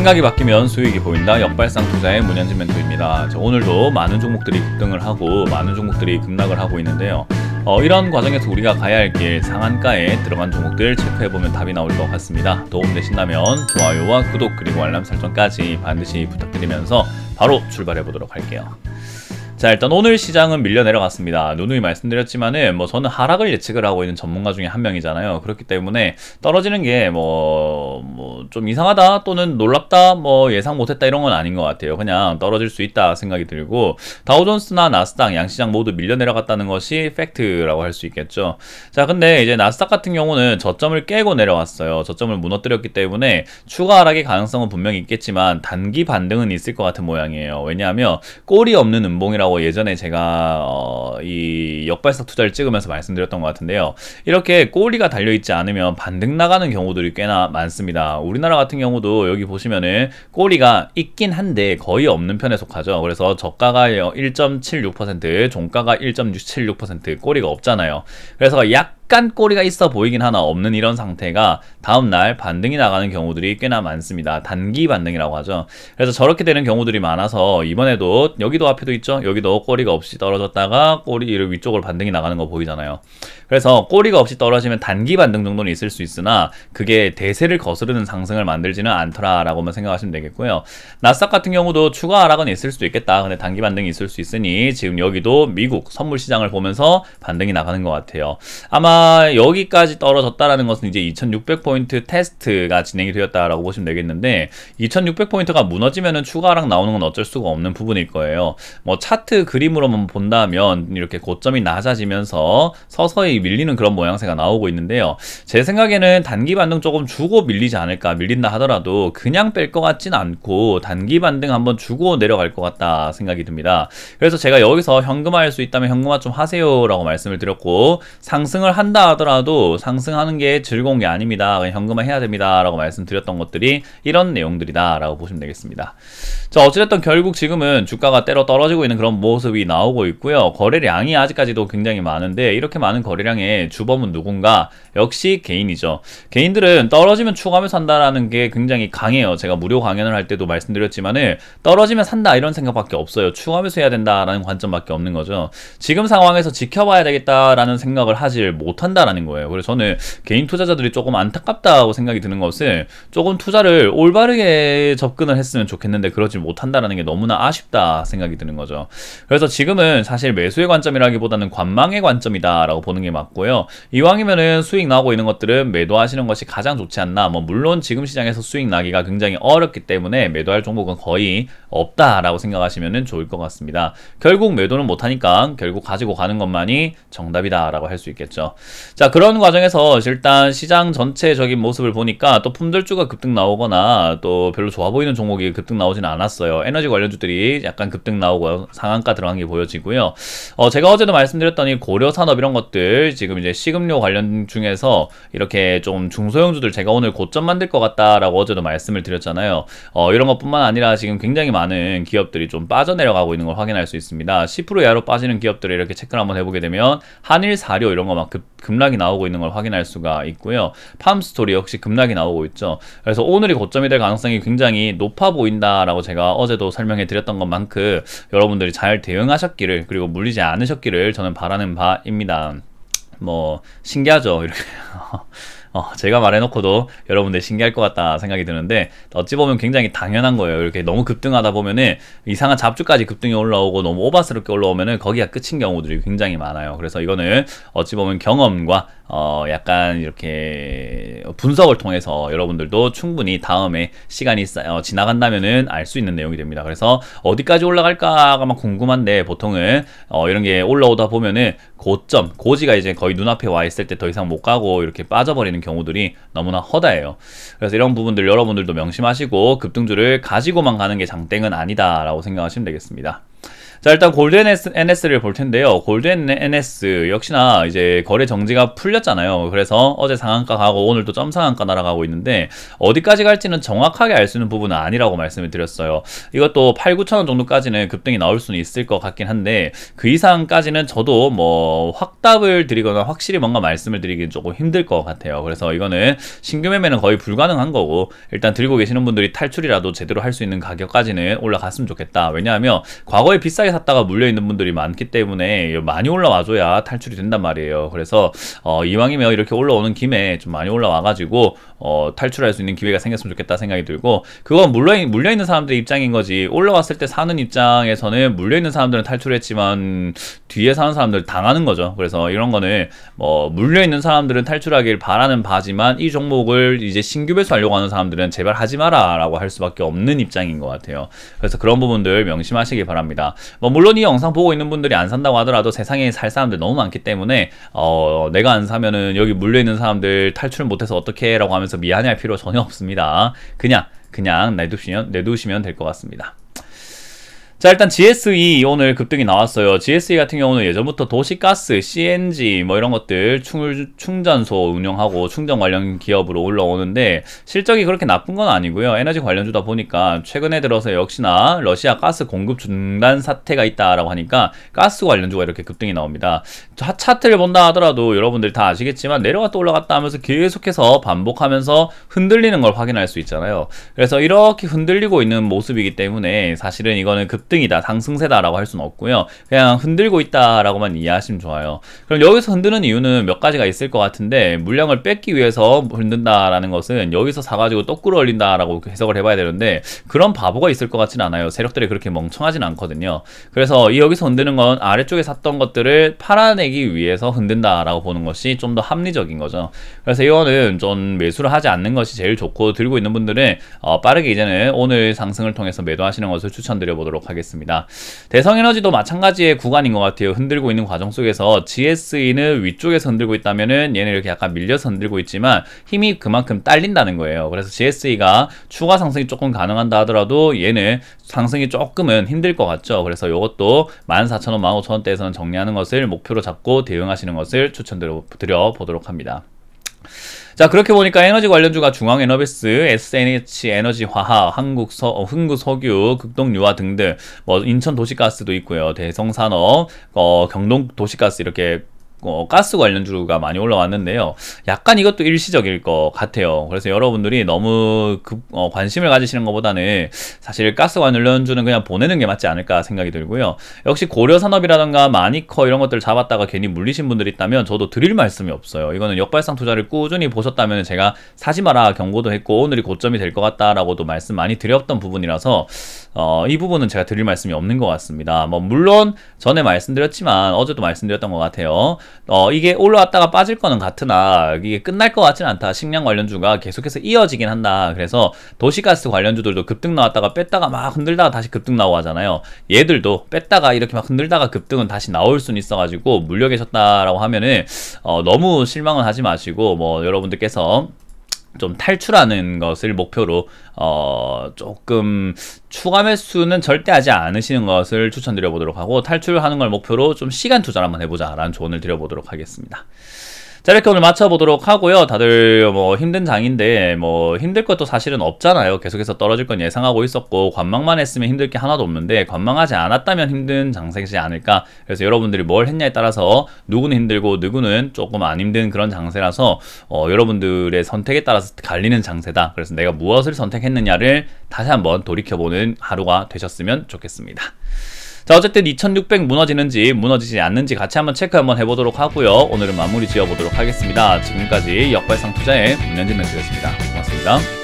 생각이 바뀌면 수익이 보인다. 역발상 투자의 문현진 멘토입니다. 자, 오늘도 많은 종목들이 급등을 하고 많은 종목들이 급락을 하고 있는데요. 어, 이런 과정에서 우리가 가야 할 길 상한가에 들어간 종목들 체크해보면 답이 나올 것 같습니다. 도움 되신다면 좋아요와 구독 그리고 알람 설정까지 반드시 부탁드리면서 바로 출발해 보도록 할게요. 자 일단 오늘 시장은 밀려 내려갔습니다. 누누이 말씀드렸지만은 뭐 저는 하락을 예측을 하고 있는 전문가 중에 한 명이잖아요. 그렇기 때문에 떨어지는 게 뭐 뭐 좀 이상하다 또는 놀랍다 뭐 예상 못했다 이런 건 아닌 것 같아요. 그냥 떨어질 수 있다 생각이 들고 다우존스나 나스닥 양시장 모두 밀려 내려갔다는 것이 팩트라고 할 수 있겠죠. 자 근데 이제 나스닥 같은 경우는 저점을 깨고 내려왔어요. 저점을 무너뜨렸기 때문에 추가 하락의 가능성은 분명히 있겠지만 단기 반등은 있을 것 같은 모양이에요. 왜냐하면 꼬리 없는 음봉이라고 있다고 예전에 제가 어, 이 역발상 투자를 찍으면서 말씀드렸던 것 같은데요. 이렇게 꼬리가 달려 있지 않으면 반등 나가는 경우들이 꽤나 많습니다. 우리나라 같은 경우도 여기 보시면은 꼬리가 있긴 한데 거의 없는 편에 속하죠. 그래서 저가가 1.76%, 종가가 1.76% 꼬리가 없잖아요. 그래서 약 약간 꼬리가 있어 보이긴 하나 없는 이런 상태가 다음날 반등이 나가는 경우들이 꽤나 많습니다. 단기 반등이라고 하죠. 그래서 저렇게 되는 경우들이 많아서 이번에도 여기도 앞에도 있죠. 여기도 꼬리가 없이 떨어졌다가 꼬리를 위쪽으로 반등이 나가는 거 보이잖아요. 그래서 꼬리가 없이 떨어지면 단기 반등 정도는 있을 수 있으나 그게 대세를 거스르는 상승을 만들지는 않더라라고만 생각하시면 되겠고요. 나스닥 같은 경우도 추가 하락은 있을 수도 있겠다. 근데 단기 반등이 있을 수 있으니 지금 여기도 미국 선물 시장을 보면서 반등이 나가는 것 같아요. 아마 여기까지 떨어졌다라는 것은 이제 2600포인트 테스트가 진행이 되었다라고 보시면 되겠는데 2600포인트가 무너지면은 추가랑 나오는 건 어쩔 수가 없는 부분일 거예요. 뭐 차트 그림으로만 본다면 이렇게 고점이 낮아지면서 서서히 밀리는 그런 모양새가 나오고 있는데요. 제 생각에는 단기 반등 조금 주고 밀리지 않을까 밀린다 하더라도 그냥 뺄 것 같진 않고 단기 반등 한번 주고 내려갈 것 같다 생각이 듭니다. 그래서 제가 여기서 현금화할 수 있다면 현금화 좀 하세요라고 말씀을 드렸고 상승을 한 한다 하더라도 상승하는 게 즐거운 게 아닙니다. 현금화 해야 됩니다. 라고 말씀드렸던 것들이 이런 내용들이다. 라고 보시면 되겠습니다. 자, 어찌됐든 결국 지금은 주가가 때려 떨어지고 있는 그런 모습이 나오고 있고요. 거래량이 아직까지도 굉장히 많은데 이렇게 많은 거래량의 주범은 누군가? 역시 개인이죠. 개인들은 떨어지면 추가하면서 산다라는 게 굉장히 강해요. 제가 무료 강연을 할 때도 말씀드렸지만은 떨어지면 산다 이런 생각밖에 없어요. 추가하면서 해야 된다라는 관점밖에 없는 거죠. 지금 상황에서 지켜봐야 되겠다라는 생각을 하질 못 못한다라는 거예요. 그래서 저는 개인 투자자들이 조금 안타깝다고 생각이 드는 것은 조금 투자를 올바르게 접근을 했으면 좋겠는데 그러지 못한다라는 게 너무나 아쉽다 생각이 드는 거죠. 그래서 지금은 사실 매수의 관점이라기보다는 관망의 관점이다라고 보는 게 맞고요. 이왕이면은 수익 나고 있는 것들은 매도하시는 것이 가장 좋지 않나. 뭐 물론 지금 시장에서 수익 나기가 굉장히 어렵기 때문에 매도할 종목은 거의 없다라고 생각하시면 좋을 것 같습니다. 결국 매도는 못하니까 결국 가지고 가는 것만이 정답이다라고 할 수 있겠죠. 자 그런 과정에서 일단 시장 전체적인 모습을 보니까 또 품절주가 급등 나오거나 또 별로 좋아 보이는 종목이 급등 나오지는 않았어요. 에너지 관련주들이 약간 급등 나오고 상한가 들어간 게 보여지고요. 어, 제가 어제도 말씀드렸더니 고려산업 이런 것들 지금 이제 식음료 관련 중에서 이렇게 좀 중소형주들 제가 오늘 고점 만들 것 같다라고 어제도 말씀을 드렸잖아요. 어, 이런 것뿐만 아니라 지금 굉장히 많은 기업들이 좀 빠져내려가고 있는 걸 확인할 수 있습니다. 10% 이하로 빠지는 기업들을 이렇게 체크를 한번 해보게 되면 한일 사료 이런 거 막 급 급락이 나오고 있는 걸 확인할 수가 있고요. 팜스토리 역시 급락이 나오고 있죠. 그래서 오늘이 고점이 될 가능성이 굉장히 높아 보인다라고 제가 어제도 설명해 드렸던 것만큼 여러분들이 잘 대응하셨기를 그리고 물리지 않으셨기를 저는 바라는 바입니다. 뭐 신기하죠 이렇게 어, 제가 말해놓고도 여러분들 신기할 것 같다 생각이 드는데 어찌 보면 굉장히 당연한 거예요. 이렇게 너무 급등하다 보면은 이상한 잡주까지 급등이 올라오고 너무 오바스럽게 올라오면은 거기가 끝인 경우들이 굉장히 많아요. 그래서 이거는 어찌 보면 경험과 어, 약간 이렇게 분석을 통해서 여러분들도 충분히 다음에 시간이 어, 지나간다면은 알 수 있는 내용이 됩니다. 그래서 어디까지 올라갈까가 막 궁금한데 보통은 어, 이런 게 올라오다 보면은 고점, 고지가 이제 거의 눈앞에 와 있을 때 더 이상 못 가고 이렇게 빠져버리 는 경우들이 너무나 허다해요. 그래서 이런 부분들 여러분들도 명심하시고 급등주를 가지고만 가는 게 장땡은 아니다라고 생각하시면 되겠습니다. 자 일단 골든 NS를 볼 텐데요. 골든 NS 역시나 이제 거래 정지가 풀렸잖아요. 그래서 어제 상한가 가고 오늘 또 점상한가 날아가고 있는데 어디까지 갈지는 정확하게 알 수 있는 부분은 아니라고 말씀을 드렸어요. 이것도 8, 9천 원 정도까지는 급등이 나올 수는 있을 것 같긴 한데 그 이상까지는 저도 뭐 확답을 드리거나 확실히 뭔가 말씀을 드리기는 조금 힘들 것 같아요. 그래서 이거는 신규 매매는 거의 불가능한 거고 일단 들고 계시는 분들이 탈출이라도 제대로 할 수 있는 가격까지는 올라갔으면 좋겠다. 왜냐하면 과거에 비싸게 샀다가 물려 있는 분들이 많기 때문에 많이 올라와줘야 탈출이 된단 말이에요. 그래서 어, 이왕이면 이렇게 올라오는 김에 좀 많이 올라와가지고 어, 탈출할 수 있는 기회가 생겼으면 좋겠다 생각이 들고 그건 물려 물려 있는 사람들의 입장인 거지 올라왔을 때 사는 입장에서는 물려 있는 사람들은 탈출했지만 뒤에 사는 사람들 당하는 거죠. 그래서 이런 거는 뭐 물려 있는 사람들은 탈출하길 바라는 바지만 이 종목을 이제 신규 배수하려고 하는 사람들은 제발 하지 마라 라고 할 수밖에 없는 입장인 것 같아요. 그래서 그런 부분들 명심하시기 바랍니다. 뭐 물론 이 영상 보고 있는 분들이 안 산다고 하더라도 세상에 살 사람들 너무 많기 때문에 어 내가 안 사면은 여기 물려 있는 사람들 탈출 못해서 어떻게라고 하면서 미안해할 필요 전혀 없습니다. 그냥 그냥 내두시면 내두시면 될 것 같습니다. 자 일단 GSE 오늘 급등이 나왔어요. GSE 같은 경우는 예전부터 도시가스, CNG 뭐 이런 것들 충, 충전소 운영하고 충전 관련 기업으로 올라오는데 실적이 그렇게 나쁜 건 아니고요. 에너지 관련주다 보니까 최근에 들어서 역시나 러시아 가스 공급 중단 사태가 있다라고 하니까 가스 관련주가 이렇게 급등이 나옵니다. 차트를 본다 하더라도 여러분들이 다 아시겠지만 내려갔다 올라갔다 하면서 계속해서 반복하면서 흔들리는 걸 확인할 수 있잖아요. 그래서 이렇게 흔들리고 있는 모습이기 때문에 사실은 이거는 급 급등이다, 상승세다라고 할 수는 없고요. 그냥 흔들고 있다라고만 이해하시면 좋아요. 그럼 여기서 흔드는 이유는 몇 가지가 있을 것 같은데 물량을 뺏기 위해서 흔든다라는 것은 여기서 사가지고 또 끌어올린다라고 해석을 해봐야 되는데 그런 바보가 있을 것 같지는 않아요. 세력들이 그렇게 멍청하진 않거든요. 그래서 여기서 흔드는 건 아래쪽에 샀던 것들을 팔아내기 위해서 흔든다라고 보는 것이 좀 더 합리적인 거죠. 그래서 이거는 좀 매수를 하지 않는 것이 제일 좋고 들고 있는 분들은 어, 빠르게 이제는 오늘 상승을 통해서 매도하시는 것을 추천드려 보도록 하겠습니다. 하겠습니다. 대성에너지도 마찬가지의 구간인 것 같아요. 흔들고 있는 과정 속에서 GSE는 위쪽에서 흔들고 있다면은 얘는 이렇게 약간 밀려서 흔들고 있지만 힘이 그만큼 딸린다는 거예요. 그래서 GSE가 추가 상승이 조금 가능한다 하더라도 얘는 상승이 조금은 힘들 것 같죠. 그래서 이것도 14,000원, 15,000원대에서는 정리하는 것을 목표로 잡고 대응하시는 것을 추천드려 보도록 합니다. 자 그렇게 보니까 에너지 관련주가 중앙에너비스, SNH 에너지화학, 한국서, 어, 흥구석유, 극동유화 등등 뭐 인천 도시가스도 있고요. 대성산업, 어, 경동 도시가스 이렇게 어, 가스 관련주가 많이 올라왔는데요. 약간 이것도 일시적일 것 같아요. 그래서 여러분들이 너무 급, 어, 관심을 가지시는 것보다는 사실 가스 관련주는 그냥 보내는 게 맞지 않을까 생각이 들고요. 역시 고려산업이라던가 마니커 이런 것들 잡았다가 괜히 물리신 분들이 있다면 저도 드릴 말씀이 없어요. 이거는 역발상 투자를 꾸준히 보셨다면 제가 사지 마라 경고도 했고 오늘이 고점이 될 것 같다라고도 말씀 많이 드렸던 부분이라서 어, 이 부분은 제가 드릴 말씀이 없는 것 같습니다. 뭐 물론 전에 말씀드렸지만 어제도 말씀드렸던 것 같아요. 어, 이게 올라왔다가 빠질 거는 같으나 이게 끝날 것 같진 않다. 식량 관련주가 계속해서 이어지긴 한다. 그래서 도시가스 관련주들도 급등 나왔다가 뺐다가 막 흔들다가 다시 급등 나오고 하잖아요. 얘들도 뺐다가 이렇게 막 흔들다가 급등은 다시 나올 수는 있어가지고 물려 계셨다라고 하면은 어, 너무 실망은 하지 마시고 뭐 여러분들께서 좀 탈출하는 것을 목표로 어 조금 추가 매수는 절대 하지 않으시는 것을 추천드려 보도록 하고 탈출하는 걸 목표로 좀 시간 투자를 한번 해보자 라는 조언을 드려 보도록 하겠습니다. 자 이렇게 오늘 맞춰보도록 하고요. 다들 뭐 힘든 장인데 뭐 힘들 것도 사실은 없잖아요. 계속해서 떨어질 건 예상하고 있었고 관망만 했으면 힘들 게 하나도 없는데 관망하지 않았다면 힘든 장세지 않을까. 그래서 여러분들이 뭘 했냐에 따라서 누구는 힘들고 누구는 조금 안 힘든 그런 장세라서 어, 여러분들의 선택에 따라서 갈리는 장세다. 그래서 내가 무엇을 선택했느냐를 다시 한번 돌이켜보는 하루가 되셨으면 좋겠습니다 자 어쨌든 2600 무너지는지 무너지지 않는지 같이 한번 체크 한번 해보도록 하고요. 오늘은 마무리 지어보도록 하겠습니다. 지금까지 역발상 투자의 문현진 멘트였습니다. 고맙습니다